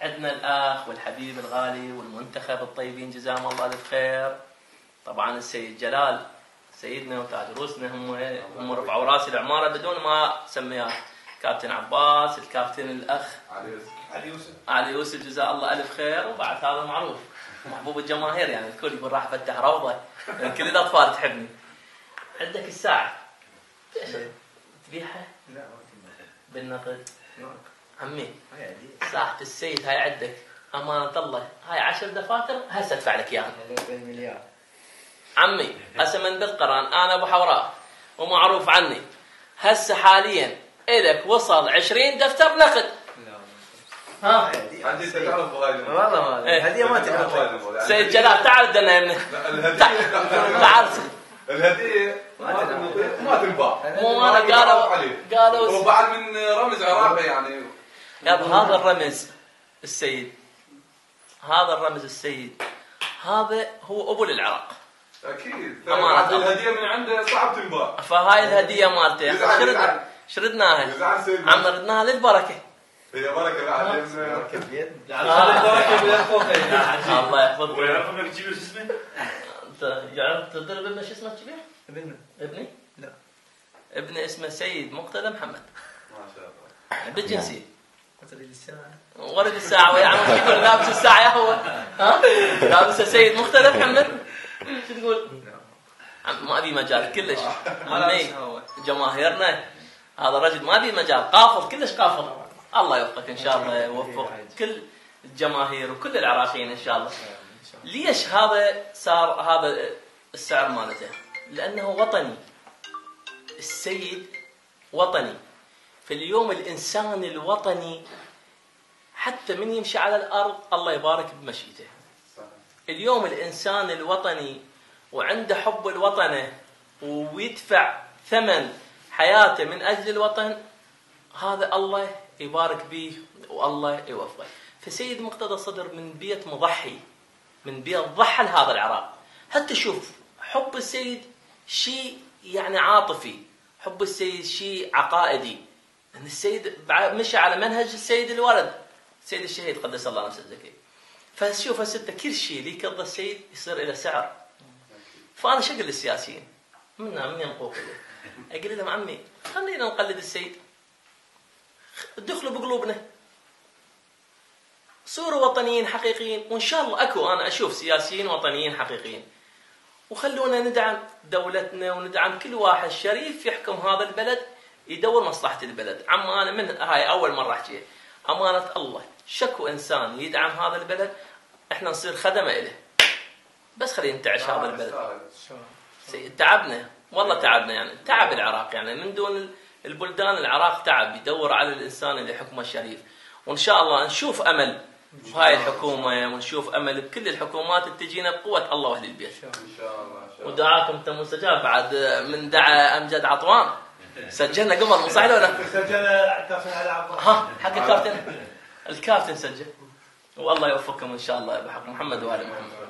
عندنا الأخ والحبيب الغالي والمنتخب الطيبين جزاهم الله الف خير طبعا السيد جلال سيدنا وتاج روسنا هم هم رفعوا راسي العماره بدون ما سميها كابتن عباس الكابتن الأخ علي يوسف. علي يوسف. علي يوسف جزاه الله ألف خير وبعد هذا معروف. محبوب الجماهير يعني الكل يقول راح افتح روضة. يعني كل الأطفال تحبني. عندك الساعة. تبيعها؟ لا بالنقد. ما عمي. ساعة السيد هاي عندك. أمانة الله. هاي عشر دفاتر هسه أدفع لك إياها. يعني مليار؟ عمي هسه من بالقرآن أنا أبو حوراء ومعروف عني. هسه حاليا إلك وصل 20 دفتر نقد. لا ها؟ عندي تعرف والله ما إيه. هدية ما تنبه سيد جلال تعال دنا الهدية. تعال. الهدية ما تنباع مو تنباع قالوا. قالوا وبعد من رمز عراقي يعني. ياب هذا الرمز السيد. هذا الرمز السيد. هذا هو أبو للعراق أكيد. أمانة. الهدية من عنده صعب تنباع فهاي الهدية مالته. شرد. شردناها. يزعل سيد عم ردناها للبركة. هي بركة بعد. مركب بيد. الله يحفظك. ويعرف انك تجيب شو اسمه؟ أنت يعرف تضرب ابنه شو اسمه كبير؟ ابن ابني؟ لا. ابني اسمه سيد مقتدى محمد. ما شاء الله. بالجنسية. تريد الساعة. ولد الساعة ويا عم تقول لابس الساعة يا هو؟ ها؟ لابس سيد مقتدى محمد؟ شو تقول؟ ما ابي مجال كلش. عمي جماهيرنا. هذا الرجل ما ابي مجال قافل كلش قافل الله يوفقك إن شاء الله يوفق كل الجماهير وكل العراقيين إن شاء الله. ليش هذا صار هذا السعر مالته؟ لأنه وطني. السيد وطني. في اليوم الإنسان الوطني حتى من يمشي على الأرض الله يبارك بمشيته. اليوم الإنسان الوطني وعنده حب الوطن ويدفع ثمن حياته من أجل الوطن هذا الله يبارك به والله يوفقه. فسيد مقتدى صدر من بيت مضحي من بيت ضحى لهذا العراق. حتى شوف حب السيد شيء يعني عاطفي حب السيد شيء عقائدي؟ إن السيد مشى على منهج السيد الولد. السيد الشهيد قدس الله نفسه الزكي فشوف هسه كل شيء اللي يكضى السيد يصير له سعر. فأنا شقل للسياسيين؟ منا من ينقوك؟ أقول لهم عمي خلينا نقلد السيد. دخلوا بقلوبنا. صوروا وطنيين حقيقيين. وإن شاء الله أكو أنا أشوف سياسيين وطنيين حقيقيين. وخلونا ندعم دولتنا وندعم كل واحد شريف يحكم هذا البلد. يدور مصلحة البلد. عم أنا من هاي أول مرة احكيها أمانة الله شكو إنسان يدعم هذا البلد؟ إحنا نصير خدمة له بس خلينا ننتعش هذا البلد. سي- تعبنا. والله تعبنا يعني. تعب العراق يعني. من دون البلدان العراق تعب يدور على الإنسان اللي حكمه شريف وإن شاء الله نشوف أمل بهاي الحكومة ونشوف أمل بكل الحكومات اللي تجينا بقوة الله وأهل البيت. إن شاء الله ودعاكم انت مستجاب بعد من دعا أمجد عطوان. سجلنا قمر مو صحيح ولا؟ سجل كابتن علي عبد ها حق الكابتن؟ الكابتن سجل. والله يوفقكم إن شاء الله بحق محمد وآل محمد.